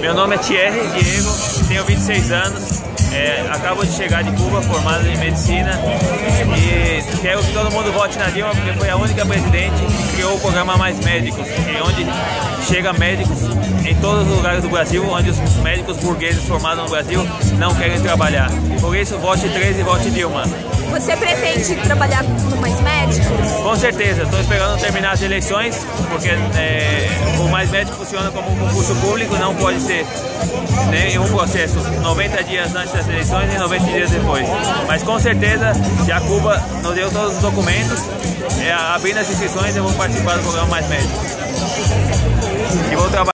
Meu nome é Thierry Diego, tenho 26 anos, é, acabo de chegar de Cuba, formado em medicina e quero que todo mundo vote na Dilma porque foi a única presidente que criou o programa Mais Médicos, onde chega médicos em todos os lugares do Brasil, onde os médicos burgueses formados no Brasil não querem trabalhar. Por isso, vote 13 e vote Dilma. Você pretende trabalhar no Mais Médicos? Com certeza, estou esperando terminar as eleições, porque é, o Mais Médico funciona como um concurso público, não pode ser nenhum processo 90 dias antes das eleições e 90 dias depois. Mas com certeza, se a Cuba nos deu todos os documentos, é, abrindo as inscrições, eu vou participar do programa Mais trabalhar